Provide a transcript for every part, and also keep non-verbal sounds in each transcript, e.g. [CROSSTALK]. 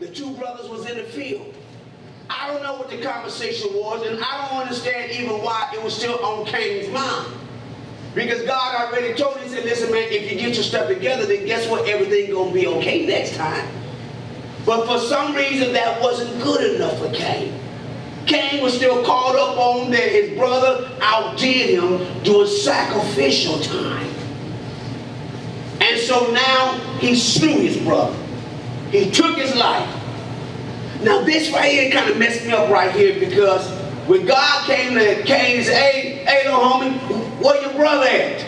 the two brothers was in the field. I don't know what the conversation was, and I don't understand even why it was still on Cain's mind. Because God already told him, he said, listen, man, if you get your stuff together, then guess what? Everything gonna be okay next time. But for some reason, that wasn't good enough for Cain. Cain was still caught up on that his brother outdid him during sacrificial time. And so now he slew his brother. He took his life. Now this right here kind of messed me up right here because when God came to Cain and said, hey, hey little homie, where your brother at?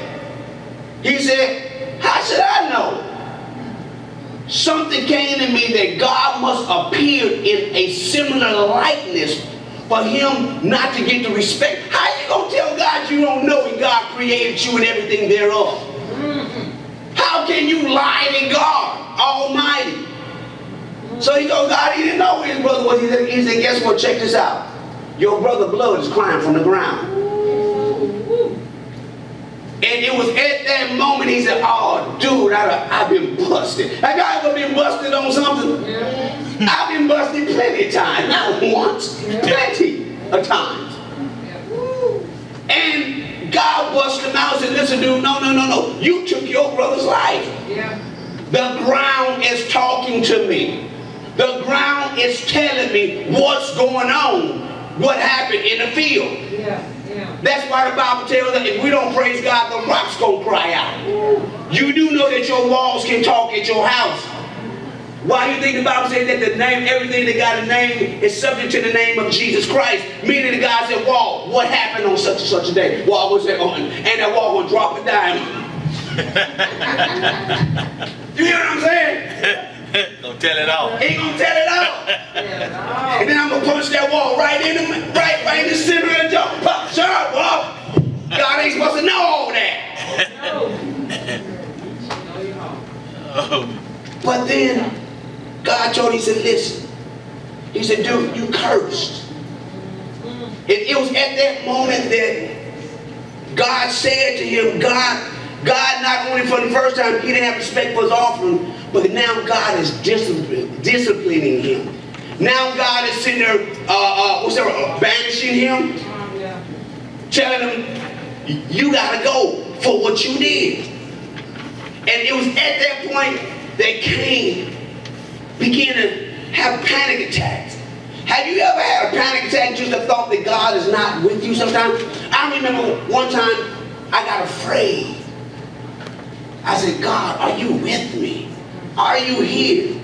He said, how should I know? Something came to me that God must appear in a similar likeness for him not to get the respect. How you gonna tell God you don't know when God created you and everything thereof? How can you lie to God Almighty? So he told God he didn't know where his brother was. He said, he said, guess what? Check this out. Your brother blood is crying from the ground. And it was at that moment he said, oh, dude, I, have been busted. Have y'all ever been busted on something? Yeah. I've been busted plenty of times. Not once, plenty of times. And God busted him out and said, listen, dude, no, no, no, no. You took your brother's life. Yeah. The ground is talking to me. The ground is telling me what's going on, what happened in the field. Yeah. That's why the Bible tells us if we don't praise God, the rocks gonna cry out. You do know that your walls can talk at your house. Why do you think the Bible says that the name, everything that got a name is subject to the name of Jesus Christ? Meaning the God said, wall, what happened on such and such a day? Wall was that on? And that wall will drop a dime. [LAUGHS] you hear what I'm saying? [LAUGHS] [LAUGHS] gonna tell it all. He gonna tell it all. [LAUGHS] and then I'm gonna punch that wall right in the right, right in the center of the. Pop, shut up, Bob. God ain't supposed to know all that. [LAUGHS] But then God told him, he said, listen. He said, dude, you cursed. It, it was at that moment that God said to him, God, God not only for the first time, he didn't have respect for his offering, but now God is disciplining him. Now God is sitting there, uh, uh, what's that, uh, banishing him, telling him, you got to go for what you did. And it was at that point that Cain began to have panic attacks. Have you ever had a panic attack just the thought that God is not with you sometimes? I remember one time I got afraid. I said, God, are you with me? Are you here?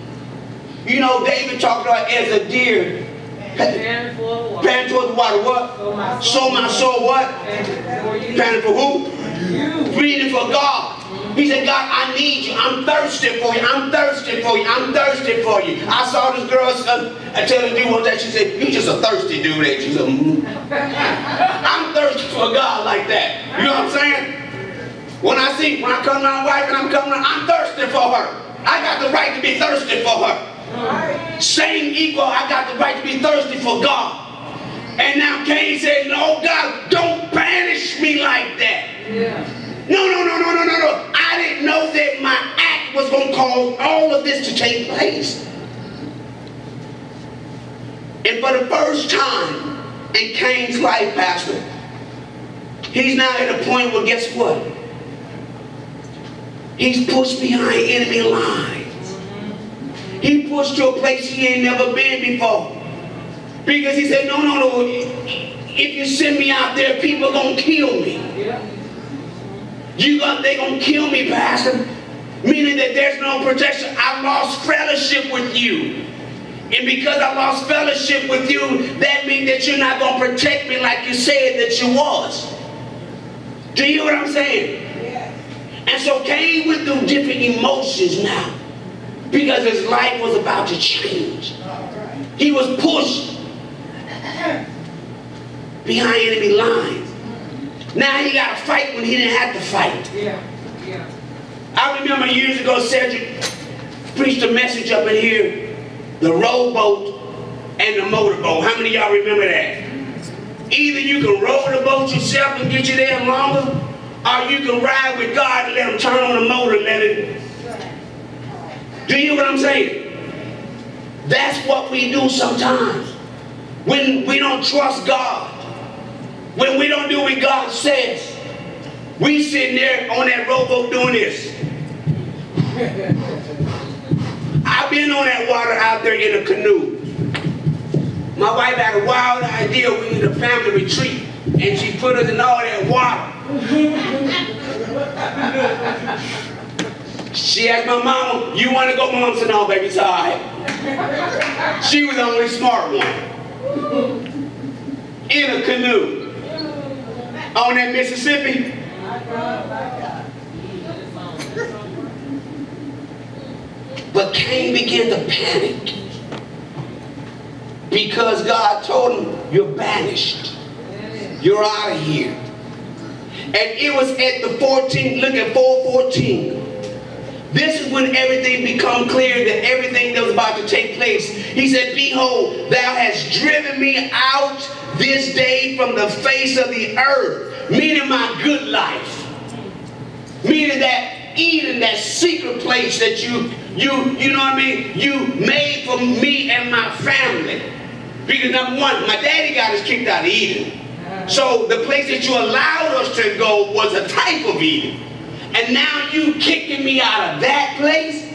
You know, David talked about as a deer. Pan towards the water. What? So my soul what? Panting for who? You. Breathing for God. He said, God, I need you. I'm thirsty for you. I'm thirsty for you. I'm thirsty for you. I saw this girl uh, I tell the dude one day, she said, you just a thirsty dude, ain't you? Mm. I'm thirsty for God like that. You know what I'm saying? When I see, when I come to my wife and I'm coming, I'm thirsty for her. I got the right to be thirsty for her. Same equal, I got the right to be thirsty for God. And now Cain said, no, God, don't banish me like that. Yeah. No, no, no, no, no, no, no. I didn't know that my act was going to cause all of this to take place. And for the first time in Cain's life, Pastor, he's now at a point where guess what? He's pushed behind enemy lines. He pushed to a place he ain't never been before. Because he said, no, no, no. If you send me out there, people gonna kill me. You got they gonna kill me, Pastor. Meaning that there's no protection. I lost fellowship with you. And because I lost fellowship with you, that means that you're not going to protect me like you said that you was. Do you hear what I'm saying? And so Cain went through different emotions now because his life was about to change. He was pushed behind enemy lines. Now he got to fight when he didn't have to fight. Yeah. Yeah. I remember years ago Cedric preached a message up in here, the rowboat and the motorboat. How many y'all remember that? Either you can row the boat yourself and get you there longer, or you can ride with God and let him turn on the motor and let it. Do you know what I'm saying? That's what we do sometimes. When we don't trust God, when we don't do what God says, we sitting there on that rowboat doing this. [LAUGHS] I've been on that water out there in a canoe. My wife had a wild idea we need a family retreat, and she put us in all that water. she asked my mama, you want to go? Mom said, no, baby, it's all right. She was the only smart one. In a canoe. On that Mississippi. But Cain began to panic because God told him, You're banished, you're out of here. And it was at the 14th, look at 414. This is when everything become clear that everything that was about to take place. He said, Behold, thou hast driven me out this day from the face of the earth, meaning my good life. Meaning that Eden, that secret place that you, you, you know what I mean? You made for me and my family. Because number one, my daddy got us kicked out of Eden. So the place that you allowed us to go was a type of Eden. And now you kicking me out of that place?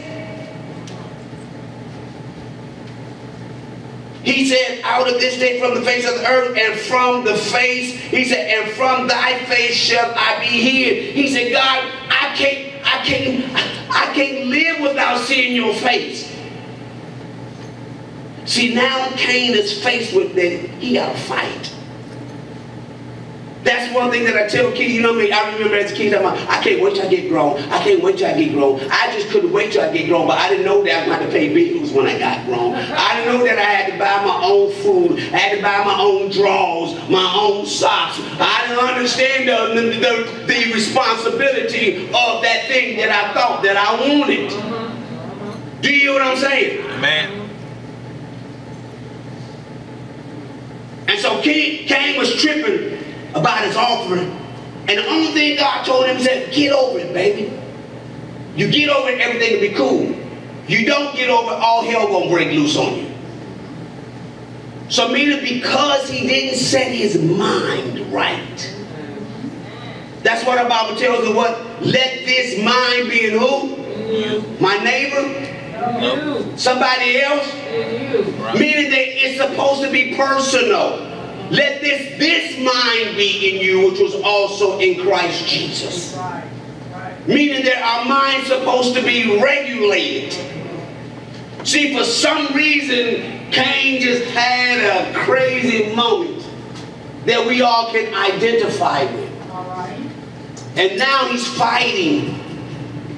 He said, out of this day from the face of the earth and from the face, he said, and from thy face shall I be hid. He said, God, I can't I can't, I can't live without seeing your face. See, now Cain is faced with that he got to fight. That's one thing that I tell kids, you know me, I remember as a kid, I'm like, I can't wait till I get grown. I can't wait till I get grown. I just couldn't wait till I get grown, but I didn't know that I going to pay bills when I got grown. I didn't know that I had to buy my own food. I had to buy my own drawers, my own socks. I didn't understand the, the, the, the responsibility of that thing that I thought that I wanted. Do you hear what I'm saying? Amen. And so Cain, Cain was tripping about his offering. And the only thing God told him said, get over it, baby. You get over it, everything will be cool. You don't get over it, all hell gonna break loose on you. So meaning because he didn't set his mind right. That's what the Bible tells us what? Let this mind be in who? My neighbor? Somebody else? Meaning that it's supposed to be personal. Let this, this mind be in you, which was also in Christ Jesus. Meaning that our mind's supposed to be regulated. See, for some reason, Cain just had a crazy moment that we all can identify with. And now he's fighting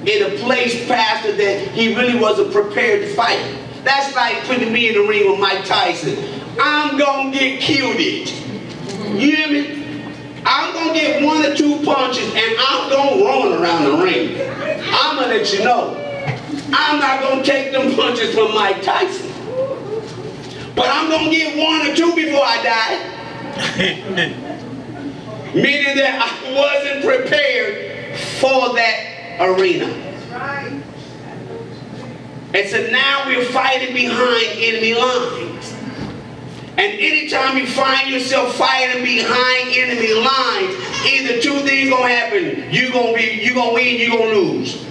in a place, Pastor, that he really wasn't prepared to fight. That's like putting me in the ring with Mike Tyson. I'm going to get killed it. You hear me? I'm going to get one or two punches and I'm going to run around the ring. I'm going to let you know. I'm not going to take them punches from Mike Tyson. But I'm going to get one or two before I die. [LAUGHS] Meaning that I wasn't prepared for that arena. And so now we're fighting behind enemy lines. And anytime you find yourself fighting behind enemy lines, either two things gonna happen. You're gonna be, you gonna win, you're gonna lose.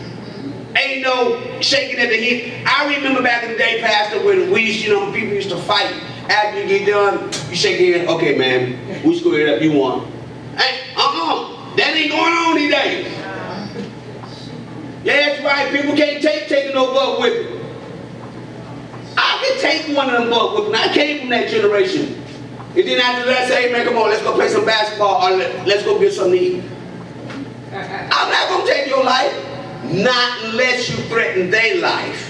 Ain't no shaking at the hip. I remember back in the day, Pastor, when we used, you know, people used to fight. After you get done, you shake your hand, okay, man, we squared up, you won. Hey, uh-uh, that ain't going on these days. Yeah, that's right, people can't take taking no buck with I can take one of them buck whipping. I came from that generation. And then after that, say, hey man, come on, let's go play some basketball or let's go get some to eat. I'm not to take your life. Not unless you threaten their life.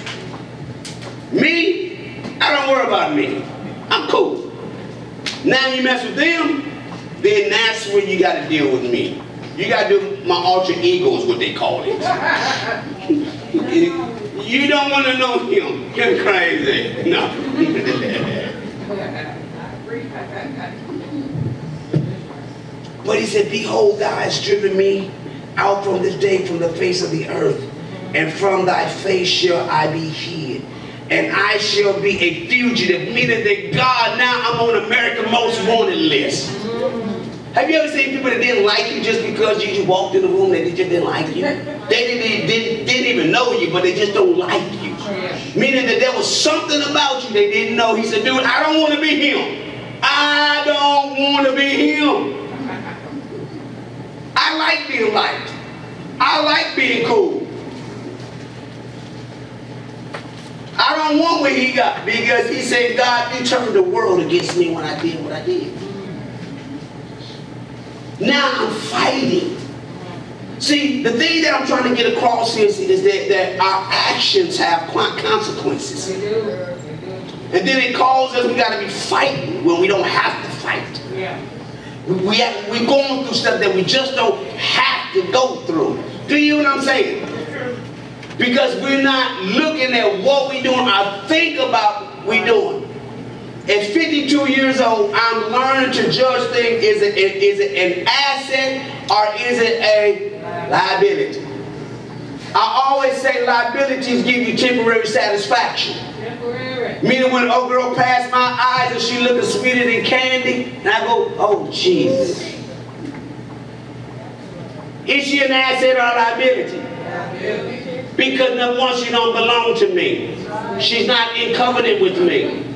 Me, I don't worry about me. I'm cool. Now you mess with them, then that's when you got to deal with me. You got to do my alter ego is what they call it. [LAUGHS] You don't want to know him. You're crazy. No. but he said, Behold, thou hast driven me out from this day from the face of the earth, and from thy face shall I be hid. and I shall be a fugitive, meaning that God, now I'm on America's most wanted list. Have you ever seen people that didn't like you just because you, just walked in the room that they just didn't like you? They didn't, didn't even know you, but they just don't like you. Meaning that there was something about you they didn't know. He said, dude, I don't want to be him. I don't want to be him. I like being liked. I like being cool. I don't want what he got because he said, God, you turned the world against me when I did what I did. Now I'm fighting. See, the thing that I'm trying to get across is, is that, that our actions have consequences. And then it calls us, we got to be fighting when we don't have to fight. Yeah. We have, we're going through stuff that we just don't have to go through. Do you know what I'm saying? Because we're not looking at what we're doing I think about what we're doing. At 52 years old, I'm learning to judge things. Is it, is it an asset or is it a liability? I always say liabilities give you temporary satisfaction. Temporary. Meaning when a girl passed my eyes and she looking sweeter than candy, and I go, oh Jesus. Is she an asset or a liability? Because number one, she don't belong to me. She's not in covenant with me.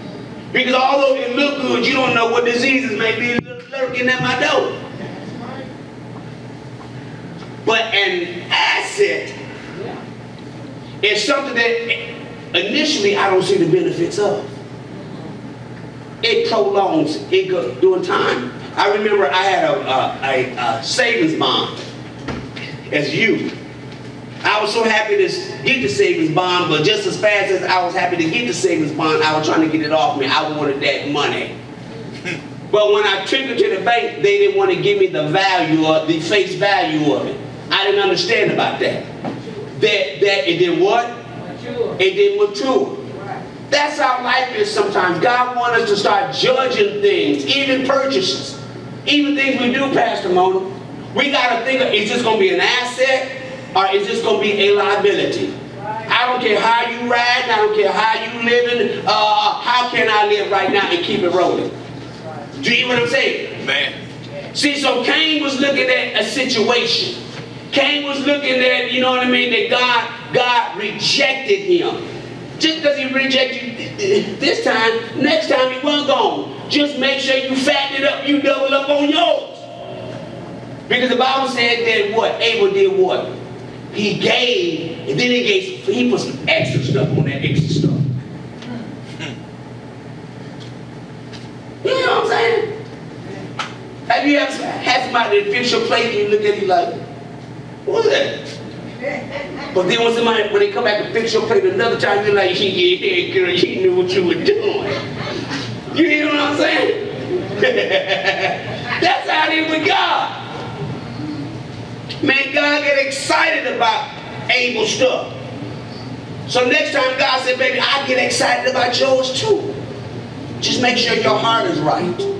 Because although it look good, you don't know what diseases may be lurking at my door. But an asset is something that initially I don't see the benefits of. It prolongs, it goes during time. I remember I had a, a, a, a savings bond as you. I was so happy to get the savings bond, but just as fast as I was happy to get the savings bond, I was trying to get it off me. I wanted that money. [LAUGHS] but when I took it to the bank, they didn't want to give me the value or the face value of it. I didn't understand about that. That that it did what? Mature. It did mature. That's how life is sometimes. God wants us to start judging things, even purchases, even things we do, Pastor Mona. We got to think, of, is this going to be an asset or is this going to be a liability? I don't care how you ride, I don't care how you living, uh, how can I live right now and keep it rolling? Do you hear what I'm saying? Man. See, so Cain was looking at a situation. Cain was looking at, you know what I mean, that God, God rejected him. Just because he rejected you this time, next time he wasn't gone. Just make sure you fatten it up, you double up on yours. Because the Bible said that what? Abel did what? He gave, and then he gave, he put some extra stuff on that extra stuff. You know what I'm saying? Have you ever had somebody fix your plate and you look at it like, what's that? But then when somebody, when they come back and fix your plate another time, you're like, yeah, girl, you knew what you were doing. You hear what I'm saying? [LAUGHS] That's how it is with God. Man, God get excited about Abel's stuff. So next time God said, baby, I get excited about yours too. Just make sure your heart is right.